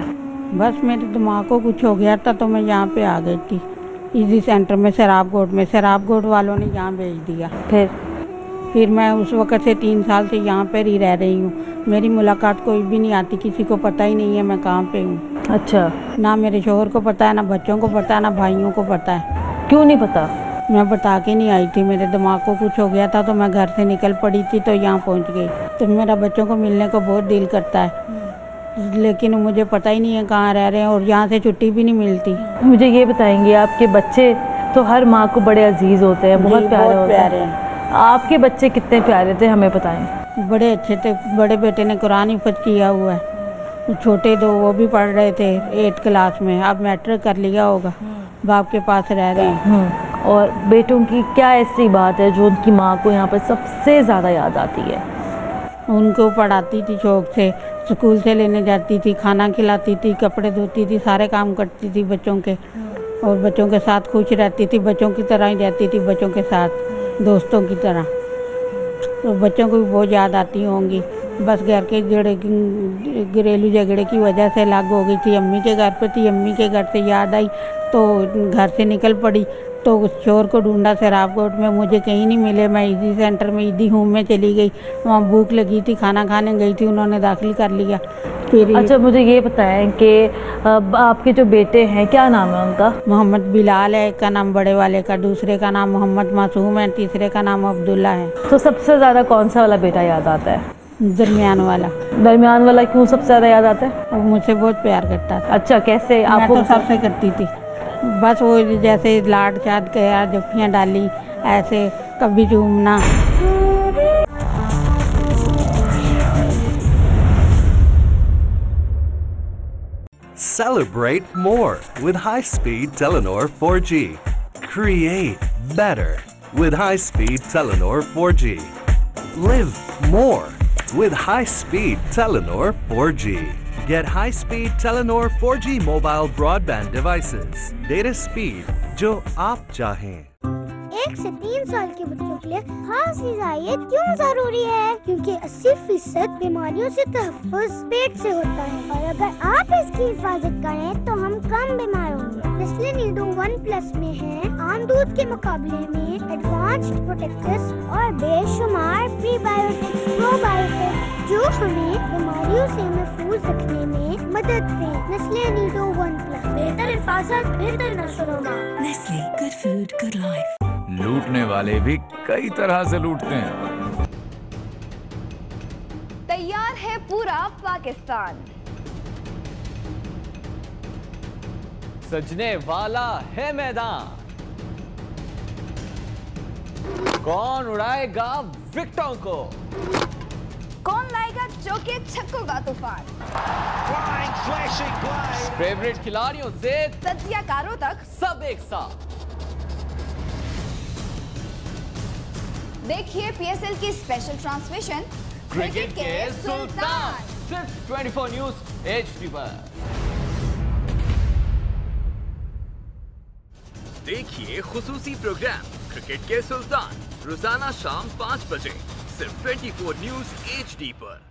बस मेरे दिमाग को कुछ हो गया था तो मैं यहाँ पे आ गई थी। इजी सेंटर में शराब गोट में शराब गोट वालों ने यहाँ भेज दिया। फिर? फिर मैं उस वक़्त से तीन साल से यहाँ पर ही रह रही हूँ। मेरी मुलाकात कोई भी नहीं आती किसी को पता ही नहीं है मैं कहाँ पे हूँ। अच्छा। ना मेरे शोहर को पता है ना बच्चों को पता है ना भाइयों को पता है। क्यों नहीं पता? मैं बता के नहीं आई थी मेरे दिमाग को कुछ हो गया था तो मैं घर से निकल पड़ी थी तो यहाँ पहुँच गई। तो मेरा बच्चों को मिलने को बहुत दिल करता है। लेकिन मुझे पता ही नहीं है कहाँ रह रहे हैं और यहाँ से छुट्टी भी नहीं मिलती। मुझे ये बताएँगे आपके बच्चे तो हर माँ को बड़े अज़ीज़ होते हैं बहुत प्यारे होते प्यारे हैं। आपके बच्चे कितने प्यारे थे हमें बताएँ। बड़े अच्छे थे। बड़े बेटे ने कुरान हिफत किया हुआ है। छोटे दो वो भी पढ़ रहे थे एट क्लास में। अब मैट्रिक कर लिया होगा। बाप के पास रह रहे हैं। हम्म, और बेटों की क्या ऐसी बात है जो उनकी माँ को यहाँ पर सबसे ज़्यादा याद आती है? उनको पढ़ाती थी शौक से। स्कूल से लेने जाती थी खाना खिलाती थी कपड़े धोती थी सारे काम करती थी बच्चों के। और बच्चों के साथ खुश रहती थी बच्चों की तरह ही रहती थी बच्चों के साथ। दोस्तों की तरह। तो बच्चों को भी बहुत याद आती होंगी। बस घर के झगड़े घरेलू झगड़े की वजह से अलग हो गई थी। अम्मी के घर पर थी, अम्मी के घर से याद आई तो घर से निकल पड़ी। तो उस चोर को ढूंढा शराबकोट में मुझे कहीं नहीं मिले। मैं इजी सेंटर में ईदी होम में चली गई। वहाँ भूख लगी थी खाना खाने गई थी उन्होंने दाखिल कर लिया। फिर अच्छा मुझे ये बताएँ कि आपके जो बेटे हैं क्या नाम है उनका? मोहम्मद बिलाल है एक का नाम बड़े वाले का दूसरे का नाम मोहम्मद मासूम है तीसरे का नाम अब्दुल्ला है। तो सबसे ज़्यादा कौन सा वाला बेटा याद आता है? दरमियान वाला। दरमियान वाला क्यों सबसे ज़्यादा याद आता है? मुझसे बहुत प्यार करता था। अच्छा कैसे? मैं आपको तो सबसे करती थी। बस वो जैसे लाड चाद गया जफ्फियाँ डाली ऐसे कभी चूमना Celebrate more with high speed Telenor 4G. Create better with high speed Telenor 4G. Live more with high speed Telenor 4G. Get high speed Telenor 4G mobile broadband devices. Data speed, जो आप चाहें एक से तीन साल के बच्चों के लिए खास हिदायत क्यों ज़रूरी है क्योंकि 80 फ़ीसद बीमारियों से तहफ़्फ़ुज़ पेट से होता है और अगर आप इसकी हिफाजत करें तो हम कम बीमार होंगे नेस्ले नीडो वन प्लस में है। आम दूध के मुकाबले में एडवांस्ड प्रोटेक्टर्स और बेशुमार प्रीबायोटिक्स प्रोबायोटिक्स जो हमें बीमारियों से महफूज रखने में मदद दें। Nestle Nido one plus. बेहतर हिफाजत बेहतर नशोनुमा Nestle, good food, good life. लूटने वाले भी कई तरह से लूटते हैं। तैयार है पूरा पाकिस्तान। सजने वाला है मैदान। कौन उड़ाएगा विकटों को? कौन लाएगा चौके छक्कों का तूफ़ान? फेवरेट खिलाड़ियों से तजियाकारों तक। सब एक साथ। देखिए पीएसएल की स्पेशल ट्रांसमिशन क्रिकेट के सुल्तान। सिर्फ़ 24 न्यूज़ एचडी पर। देखिए खसूसी प्रोग्राम, क्रिकेट के सुल्तान, रोज़ाना शाम पाँच बजे, सिर्फ़ 24 न्यूज़ एचडी पर।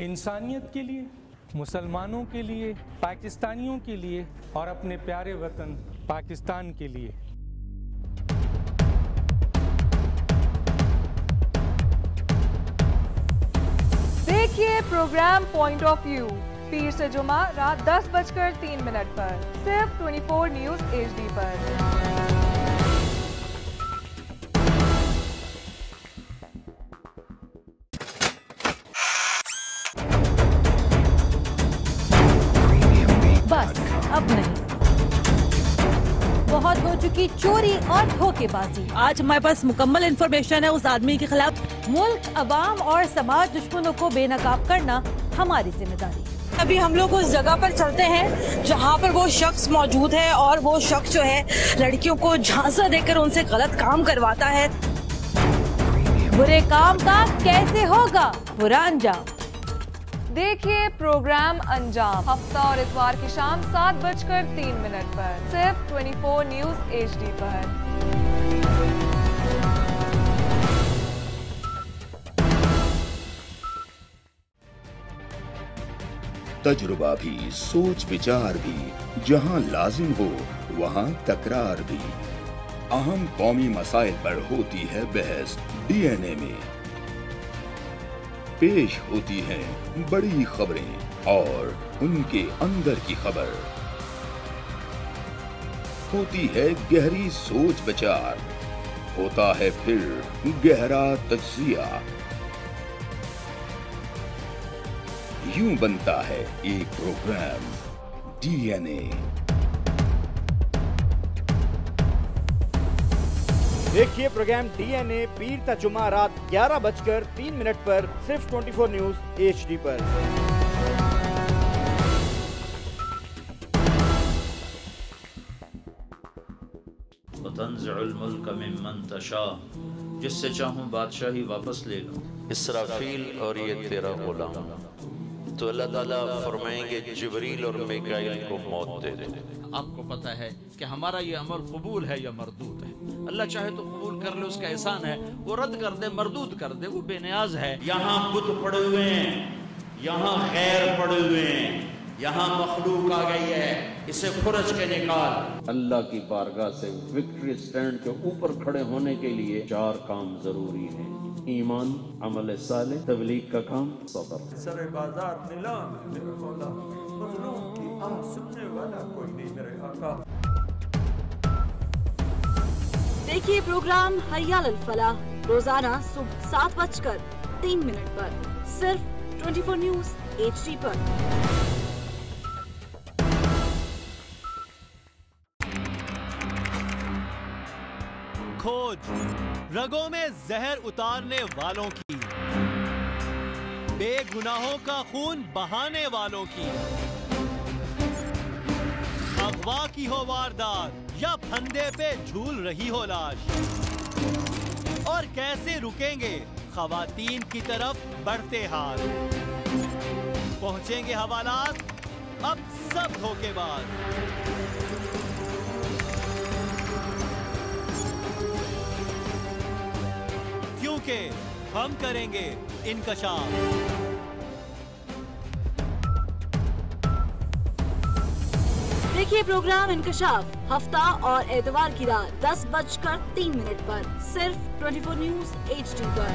इंसानियत के लिए, मुसलमानों के लिए, पाकिस्तानियों के लिए और अपने प्यारे वतन पाकिस्तान के लिए। देखिए प्रोग्राम पॉइंट ऑफ़ व्यू पीर से जुमा रात दस बजकर तीन मिनट पर, सिर्फ़ 24 न्यूज़ एचडी पर। चोरी और धोखेबाजी। आज हमारे पास मुकम्मल इन्फॉर्मेशन है उस आदमी के खिलाफ। मुल्क अवाम और समाज दुश्मनों को बेनकाब करना हमारी ज़िम्मेदारी अभी हम लोग उस जगह पर चलते हैं जहाँ पर वो शख्स मौजूद है और वो शख्स जो है लड़कियों को झांसा देकर उनसे गलत काम करवाता है। बुरे काम का कैसे होगा? बुरा अंजाम। देखिए प्रोग्राम अंजाम, हफ़्ता और इतवार की शाम सात बजकर तीन मिनट पर, सिर्फ़ 24 न्यूज़ एचडी पर। तजुर्बा भी, सोच विचार भी, जहाँ लाजिम हो, वहाँ तकरार भी। अहम कौमी मसाइल पर होती है बहस, डीएनए में। पेश होती हैं बड़ी खबरें और उनके अंदर की खबर। होती है गहरी सोच विचार। होता है फिर गहरा तजिया। यूँ बनता है एक प्रोग्राम, डीएनए। देखिए प्रोग्राम डीएनए पीर तजुमा रात ग्यारह बजकर तीन मिनट पर सिर्फ़ 24 न्यूज़ एचडी पर। जिससे चाहूँ बादशाही वापस ले लूँ। इसराफील और ये तेरा गुलाम। तो अल्लाह ताला फरमाएँगे जबरील और मिकाइल को मौत दे दे। आपको पता है कि हमारा ये अमल कबूल है या मरदूत है? अल्लाह चाहे तो कबूल कर ले उसका एहसान है। वो रद्द कर दे मरदूत कर दे वो बेनियाज है। यहाँ बुत पड़े हुए हैं यहाँ खैर पड़े हुए हैं। यहाँ मखलूक आ गई है इसे खुरच के निकाल। अल्लाह की बारगाह से विक्ट्री स्टैंड के ऊपर खड़े होने के लिए चार काम ज़रूरी हैं। ईमान अमल साले तबलीग का काम सबर। सरे बाज़ार नीलाम मौला। मजलूम की आह सुनने वाला कोई नहीं मेरे आका। देखिए प्रोग्राम हरियाल फलाह रोज़ाना सुबह सात बजकर तीन मिनट पर सिर्फ़ 24 न्यूज़ एचडी पर। खोज, रगों में जहर उतारने वालों की। बेगुनाहों का खून बहाने वालों की। अगवा की हो वारदात, या फंदे पे झूल रही हो लाश। और कैसे रुकेंगे, खवातीन की तरफ़ बढ़ते हाथ। पहुँचेंगे हवालात, अब सब धोखेबाज। क्योंकि हम करेंगे इनकशाफ। देखिए प्रोग्राम इंकशाफ हफ़्ता और एतवार की रात दस बजकर तीन मिनट पर सिर्फ़ 24 न्यूज़ एचडी पर।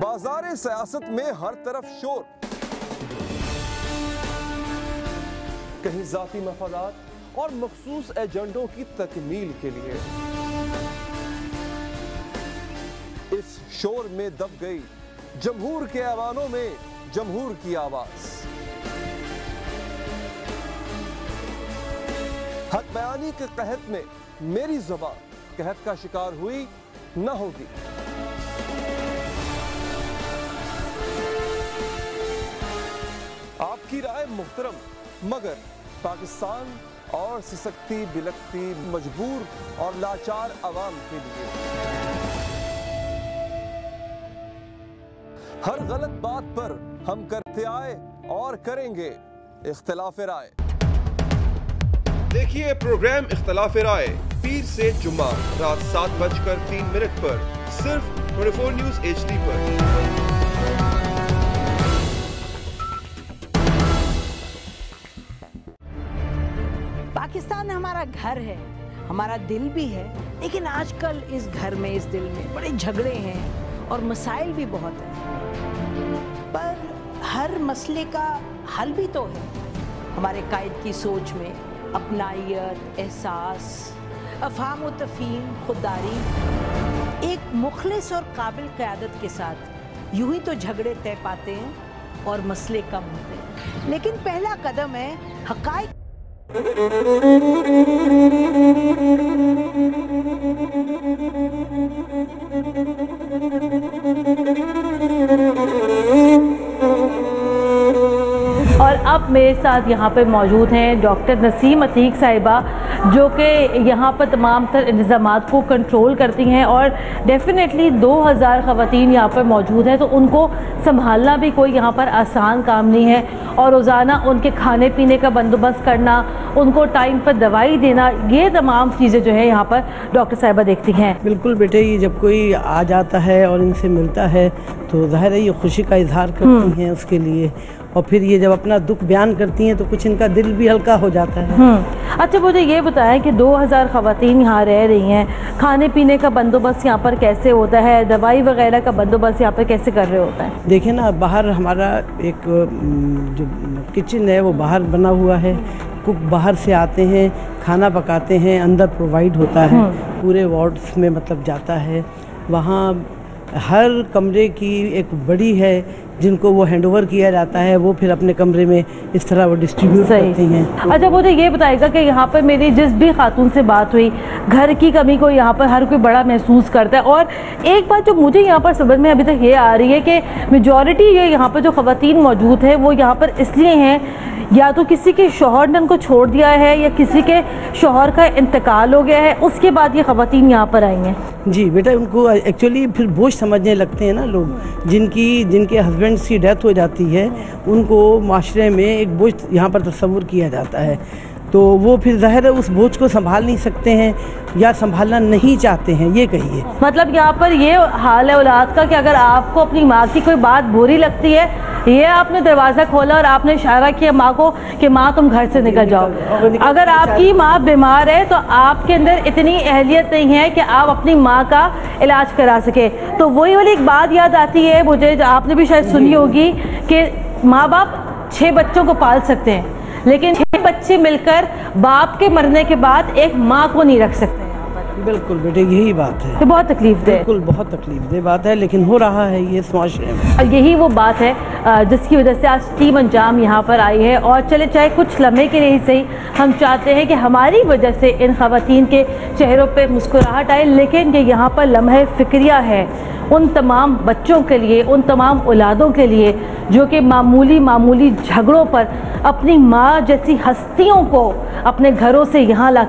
बाज़ार सियासत में हर तरफ़ शोर। कहीं जाती मफादात और मखसूस एजेंडों की तकमील के लिए। इस शोर में दब गई जमहूर के ऐवानों में जमहूर की आवाज़। हक बयानी के कहत में मेरी जबान कहत का शिकार हुई न होगी। आपकी राय मुहतरम मगर पाकिस्तान और सिसकती बिलकती मजबूर और लाचार आवाम के लिए। हर गलत बात पर हम करते आए और करेंगे इख्तलाफ राय। देखिए प्रोग्राम इख्तलाफ राय, पीर से जुम्मा, रात सात बजकर तीन मिनट पर, सिर्फ़ 24 न्यूज़ एच डी पर। हमारा घर है, हमारा दिल भी है, लेकिन आजकल इस घर में, इस दिल में बड़े झगड़े हैं और मसाइल भी बहुत हैं। पर हर मसले का हल भी तो है। हमारे कायद की सोच में अपनाइत एहसास, अफाम तफीम, खुददारी एक मुखलिस और काबिल क़्यादत के साथ यूँ ही तो झगड़े तय पाते हैं और मसले कम होते हैं। लेकिन पहला कदम है हकाइक और अब मेरे साथ यहाँ पे मौजूद हैं डॉक्टर नसीम अतीक साहिबा जो कि यहाँ पर तमाम तर इंतज़ाम को कंट्रोल करती हैं और डेफ़िनेटली 2000 ख़वातीन यहाँ पर मौजूद हैं तो उनको संभालना भी कोई यहाँ पर आसान काम नहीं है। और रोज़ाना उनके खाने पीने का बंदोबस्त करना उनको टाइम पर दवाई देना ये तमाम चीज़ें जो है यहाँ पर डॉक्टर साहिबा देखती हैं। बिल्कुल बेटे ये जब कोई आ जाता है और इनसे मिलता है तो ज़ाहिर है ये खुशी का इजहार करती हैं उसके लिए। और फिर ये जब अपना दुख बयान करती हैं तो कुछ इनका दिल भी हल्का हो जाता है। हम्म। अच्छा मुझे ये बताएँ कि 2000 ख़वातीन यहाँ रह रही हैं। खाने पीने का बंदोबस्त यहाँ पर कैसे होता है? दवाई वगैरह का बंदोबस्त यहाँ पर कैसे कर रहे होता है? देखिए ना बाहर हमारा एक जो किचन है वो बाहर बना हुआ है। कुक बाहर से आते हैं खाना पकाते हैं अंदर प्रोवाइड होता है। पूरे वार्ड्स में मतलब जाता है। वहाँ हर कमरे की एक बड़ी है जिनको वो हैंडओवर किया जाता है वो फिर अपने कमरे में इस तरह वो डिस्ट्रीब्यूट करती हैं। अच्छा मुझे ये बताएगा कि यहाँ पर मेरी जिस भी खातून से बात हुई घर की कमी को यहाँ पर हर कोई बड़ा महसूस करता है। और एक बात जो मुझे यहाँ पर समझ में अभी तक ये आ रही है कि मेजॉरिटी ये यहाँ पर जो खातन मौजूद है वो यहाँ पर इसलिए हैं या तो किसी के शोहर ने उनको छोड़ दिया है या किसी के शोहर का इंतकाल हो गया है, उसके बाद ये ख़वातीन यहाँ पर आई हैं। जी, बेटा, उनको एक्चुअली फिर बोझ समझने लगते हैं ना लोग। जिनकी, जिनके हस्बैंड की डेथ हो जाती है, उनको माशरे में एक बोझ यहाँ पर तस्वुर किया जाता है। तो वो फिर ज़ाहिर है उस बोझ को संभाल नहीं सकते हैं या संभालना नहीं चाहते हैं ये कहिए। मतलब यहाँ पर ये हाल है औलाद का कि अगर आपको अपनी माँ की कोई बात बुरी लगती है ये आपने दरवाज़ा खोला और आपने इशारा किया माँ को कि माँ तुम घर से निकल जाओ। अगर आपकी माँ बीमार है तो आपके अंदर इतनी अहलियत नहीं है कि आप अपनी माँ का इलाज करा सके। तो वही वाली एक बात याद आती है मुझे आपने भी शायद सुनी होगी कि माँ बाप छः बच्चों को पाल सकते हैं। लेकिन छह बच्चे मिलकर बाप के मरने के बाद एक माँ को नहीं रख सकते। बिल्कुल बेटे यही बात है। ये बहुत तकलीफ़ दे। बिल्कुल बहुत तकलीफ़ दे बात है लेकिन हो रहा है ये माशरे में। और यही वो बात है जिसकी वजह से आज टीम अंजाम यहाँ पर आई है। और चले चाहे कुछ लम्हे के लिए ही सही हम चाहते हैं कि हमारी वजह से इन खवतिन के चेहरों पर मुस्कुराहट आए लेकिन ये यहाँ पर लम्हे फिक्रिया है उन तमाम बच्चों के लिए उन तमाम औलादों के लिए जो कि मामूली मामूली झगड़ों पर अपनी माँ जैसी हस्तियों को अपने घरों से यहाँ ला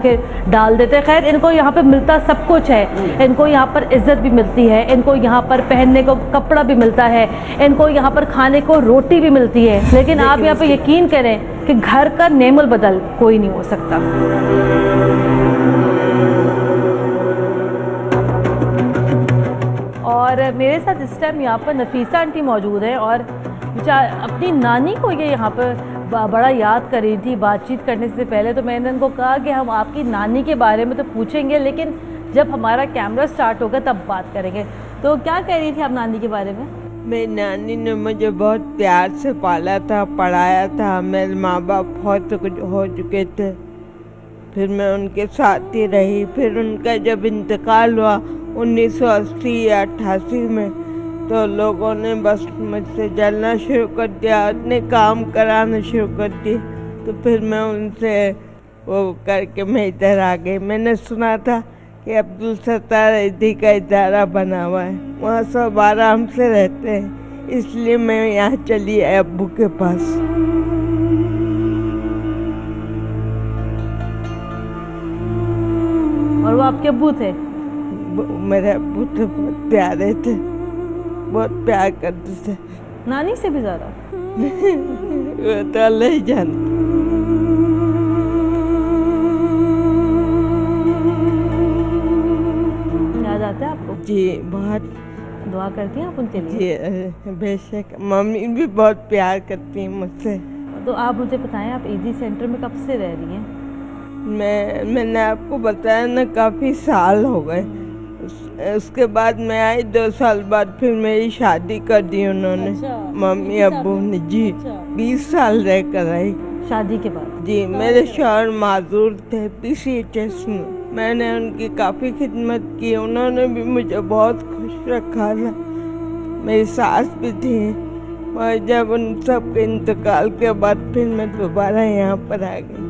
डाल देते हैं। खैर इनको यहाँ पर मिलता सब कुछ है। इनको यहाँ पर इज़्ज़त भी मिलती है। इनको यहाँ पर पहनने को कपड़ा भी मिलता है। इनको यहाँ पर खाने को रोटी भी मिलती है। लेकिन आप यहाँ पर यकीन करें कि घर का नेमल बदल कोई नहीं हो सकता। और मेरे साथ इस टाइम यहाँ पर नफीसा आंटी मौजूद है और अपनी नानी को ये यहाँ पर बड़ा याद कर रही थी बातचीत करने से पहले तो मैंने उनको कहा कि हम आपकी नानी के बारे में तो पूछेंगे, लेकिन जब हमारा कैमरा स्टार्ट होगा तब बात करेंगे। तो क्या कह रही थी आप नानी के बारे में? मेरी नानी ने मुझे बहुत प्यार से पाला था, पढ़ाया था। मेरे माँ बाप बहुत कुछ हो चुके थे। फिर मैं उनके साथ ही रही। फिर उनका जब इंतकाल हुआ 1980 या अट्ठासी में तो लोगों ने बस मुझसे जलना शुरू कर दिया अपने काम कराना शुरू कर दिए। तो फिर मैं उनसे वो करके मैं इधर आ गई। मैंने सुना था कि अब्दुल सत्तार ईदी का इदारा बना हुआ है। वहाँ सब आराम से रहते हैं। इसलिए मैं यहाँ चली आई अब्बू के पास। और वो आपके अबू थे? मेरे अब्बू तो बहुत प्यारे थे। बहुत प्यार करते थे। नानी से भी ज़्यादा? वो तो अल्लाह ही जाने याद आपको? जी बहुत। दुआ करती हैं आप उनके लिए? जी बेशक। मम्मी भी बहुत प्यार करती हैं मुझसे। तो आप मुझे बताएँ आप ईजी सेंटर में कब से रह रही हैं? मैं मैंने आपको बताया ना काफ़ी साल हो गए। उसके बाद मैं आई दो साल बाद फिर मेरी शादी कर दी उन्होंने। अच्छा, मम्मी अबू ने जी अच्छा। बीस साल रह कर आई। शादी के बाद? जी मेरे शौहर माजूर थे पीसीएचएस में। मैंने उनकी काफ़ी खिदमत की उन्होंने भी मुझे बहुत खुश रखा था। मेरी सास भी थी। और जब उन सब के इंतकाल के बाद फिर मैं दोबारा यहाँ पर आ गई।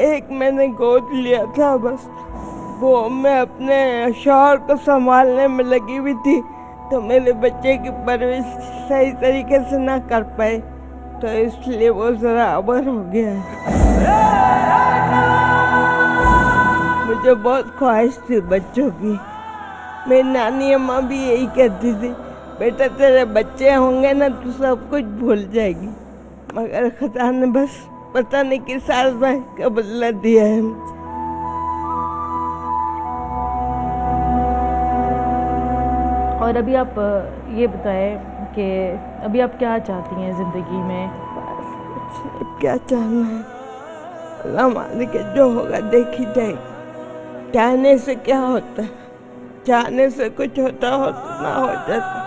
एक मैंने गोद लिया था, बस। वो मैं अपने शौहर को संभालने में लगी हुई थी तो मेरे बच्चे की परवरिश सही तरीके से ना कर पाए तो इसलिए वो ज़रा अबर हो गया। मुझे बहुत ख्वाहिश थी बच्चों की। मेरी नानी अम्मा भी यही कहती थी, बेटा, तेरे बच्चे होंगे ना तो सब कुछ भूल जाएगी। मगर खुदा ने बस। पता नहीं किस साल में का बदला दिया है और अभी आप ये बताएँ कि अभी आप क्या चाहती हैं ज़िंदगी में? क्या चाहना है? अल्लाह मालिक है, जो होगा देखी जाए। चाहने से क्या होता है? चाहने से कुछ होता हो तो ना हो जाता।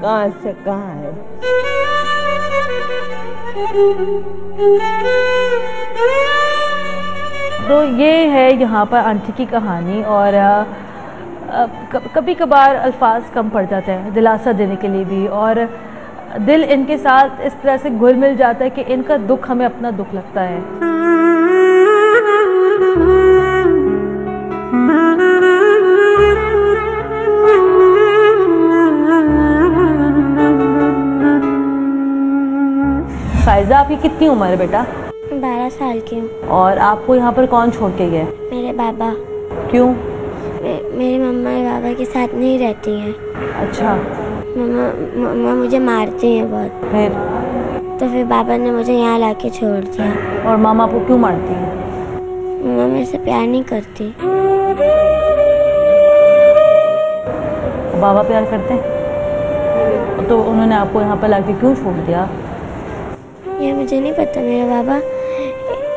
कहाँ से कहाँ है तो ये है यहाँ पर आंटी की कहानी और कभी कभार अल्फाज कम पड़ जाते हैं, दिलासा देने के लिए भी और दिल इनके साथ इस तरह से घुल मिल जाता है कि इनका दुख हमें अपना दुख लगता है। फायजा आपकी कितनी उम्र है बेटा? बारह साल की हूँ। और आपको यहाँ पर कौन छोड़ के गया? मेरे बाबा। क्यों? मे, मेरी मम्मा और बाबा के साथ नहीं रहती हैं। अच्छा। मम्मा मम्मा मुझे मारती हैं बहुत। फिर? तो फिर बाबा ने मुझे यहाँ ला के छोड़ दिया। और मामा आपको क्यों मारती है? मम्मा मेरे से प्यार नहीं करती। बाबा प्यार करते हैं? तो उन्होंने आपको यहाँ पर लाके क्यों छोड़ दिया? ये मुझे नहीं पता मेरे बाबा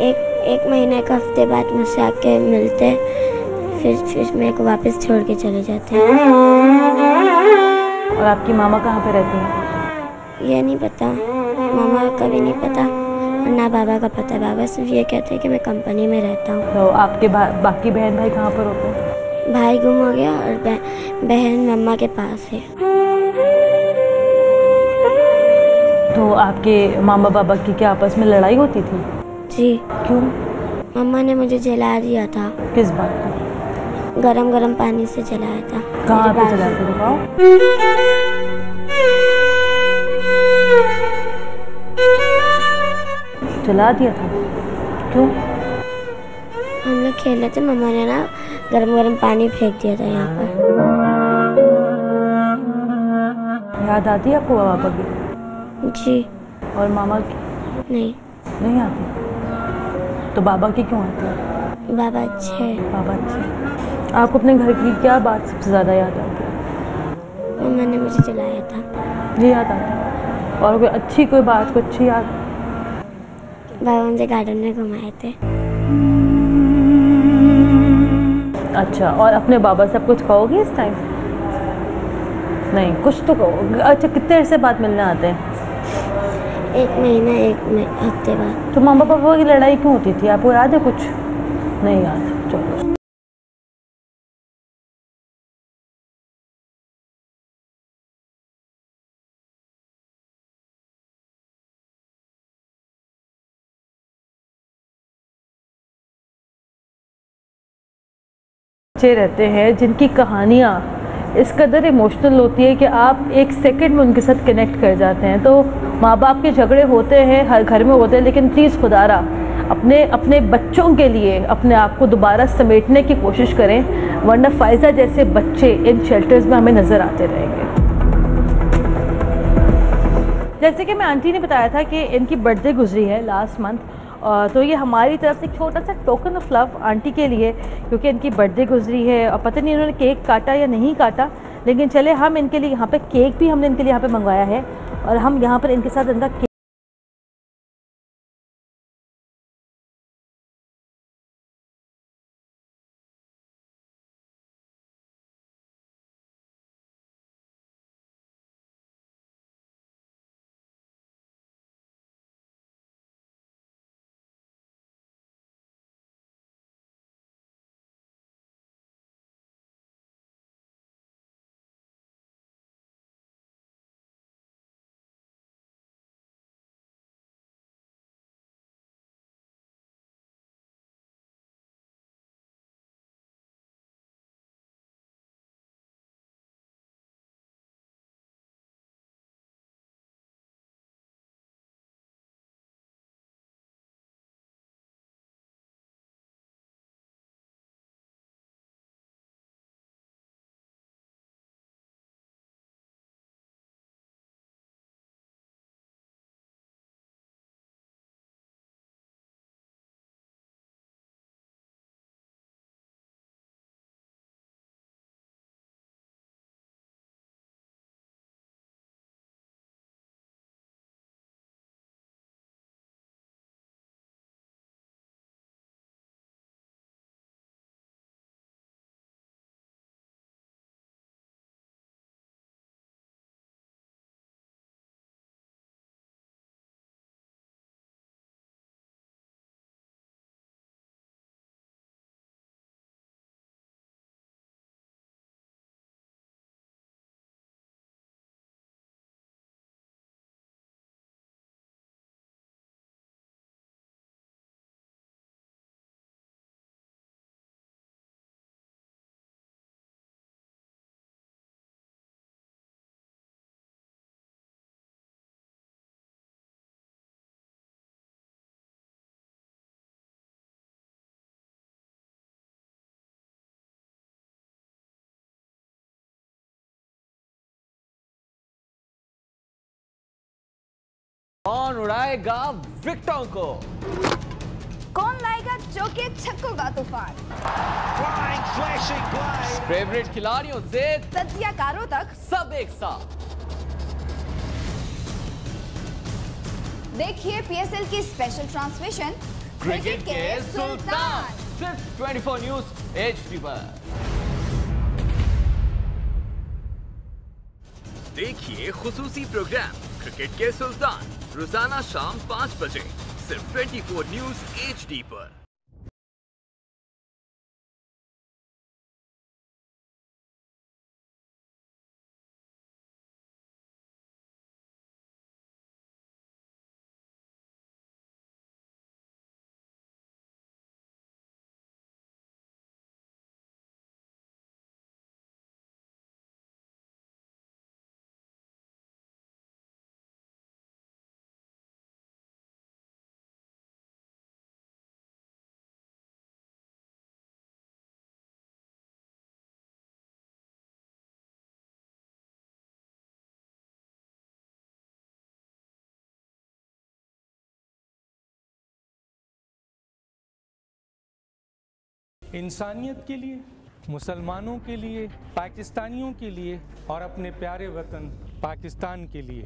एक एक महीने का हफ़्ते बाद मुझसे आके मिलते फिर फिर मेरे को वापस छोड़ के चले जाते। हैं और आपकी मामा कहाँ पे रहती हैं? ये नहीं पता मामा का भी नहीं पता और ना बाबा का पता बाबा सिर्फ़ ये कहते हैं कि मैं कंपनी में रहता हूँ। तो आपके बा, बाकी बहन भाई कहाँ पर होते हैं? भाई गुम हो गया और बह- बहन मम्मा के पास है। तो आपके मामा बाबा की क्या आपस में लड़ाई होती थी? जी। क्यों? मम्मा ने मुझे जला दिया था। किस बात पर गरम गरम पानी से जलाया था। कहाँ पे चला बाजू। जला दिया था। क्यों? हम लोग खेल रहे थे मम्मा ने ना गरम गरम पानी फेंक दिया था यहाँ पर। याद आती है आपको पापा की? जी। और मामा की? नहीं। नहीं आती? तो बाबा की क्यों आती? है बाबा अच्छे बाबा अच्छे आपको अपने घर की क्या बात सबसे ज़्यादा याद आती है? मम्मा ने मुझे चलाया था। जी याद आता और कोई अच्छी कोई बात कोई अच्छी याद? बाबा मुझे गार्डन में घुमाए थे। अच्छा और अपने बाबा से आप कुछ कहोगे इस टाइम नहीं कुछ तो कहो। अच्छा कितने देर से बाद मिलने आते हैं? एक महीना, एक हफ़्ते बाद। तो मामा पापा की लड़ाई क्यों होती थी? आपको याद है कुछ? नहीं याद। चलो। बच्चे रहते हैं जिनकी कहानियाँ इस कदर इमोशनल होती है कि आप एक सेकंड में उनके साथ कनेक्ट कर जाते हैं। तो माँ बाप के झगड़े होते हैं, हर घर में होते हैं, लेकिन प्लीज़ खुदारा, अपने अपने बच्चों के लिए अपने आप को दोबारा समेटने की कोशिश करें, वरना फ़ायज़ा जैसे बच्चे इन शेल्टर्स में हमें नज़र आते रहेंगे। जैसे कि मैं आंटी ने बताया था कि इनकी बर्थडे गुजरी है लास्ट मंथ तो ये हमारी तरफ़ से एक छोटा सा टोकन ऑफ़ लव आंटी के लिए, क्योंकि इनकी बर्थडे गुजरी है और पता नहीं इन्होंने केक काटा या नहीं काटा, लेकिन चले हम इनके लिए यहाँ पे केक भी हमने इनके लिए यहाँ पे मंगवाया है और हम यहाँ पर इनके साथ इनका कौन उड़ाएगा विकटों को? कौन लाएगा चौके छक्कों का तूफ़ान? फेवरेट खिलाड़ियों से तजियाकारों तक। सब एक साथ। देखिए पीएसएल की स्पेशल ट्रांसमिशन क्रिकेट के सुल्तान। सिर्फ़ 24 न्यूज़ एचडी पर। देखिए खुसूसी प्रोग्राम क्रिकेट के सुल्तान। रोज़ाना शाम पाँच बजे सिर्फ़ 24 न्यूज़ एचडी पर। इंसानियत के लिए, मुसलमानों के लिए, पाकिस्तानियों के लिए और अपने प्यारे वतन पाकिस्तान के लिए।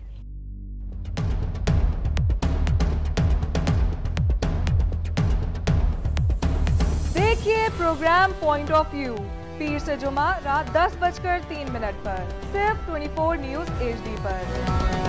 देखिए प्रोग्राम पॉइंट ऑफ़ व्यू, पीर से जुमा रात दस बजकर तीन मिनट पर, सिर्फ़ 24 न्यूज़ एचडी पर।